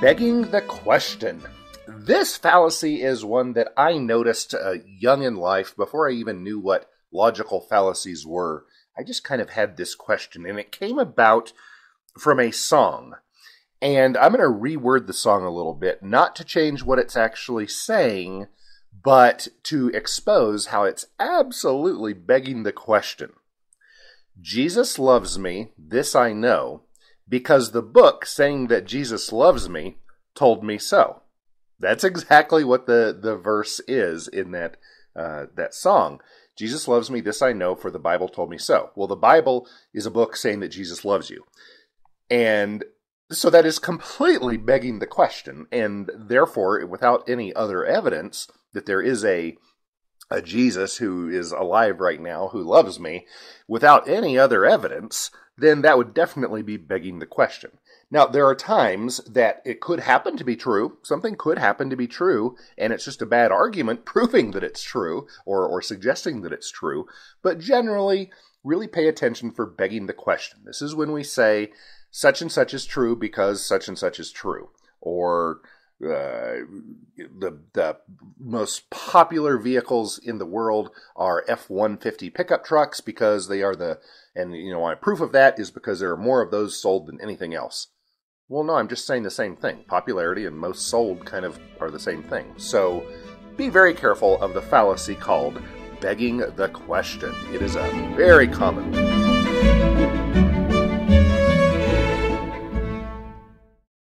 Begging the question. This fallacy is one that I noticed uh, young in life before I even knew what logical fallacies were. I just kind of had this question, and it came about from a song. And I'm going to reword the song a little bit, not to change what it's actually saying, but to expose how it's absolutely begging the question. Jesus loves me, this I know, because the book saying that Jesus loves me told me so. That's exactly what the, the verse is in that uh, that song. Jesus loves me, this I know, for the Bible told me so. Well, the Bible is a book saying that Jesus loves you. And so that is completely begging the question, and therefore, without any other evidence that there is a a Jesus who is alive right now who loves me, without any other evidence, then that would definitely be begging the question. Now, there are times that it could happen to be true. Something could happen to be true, and it's just a bad argument proving that it's true or, or suggesting that it's true. But generally, really pay attention for begging the question. This is when we say, such and such is true because such and such is true. Or uh, the the most popular vehicles in the world are F one fifty pickup trucks because they are the and you know proof of that is because there are more of those sold than anything else. Well, no, I'm just saying the same thing. Popularity and most sold kind of are the same thing. So be very careful of the fallacy called begging the question. It is a very common one.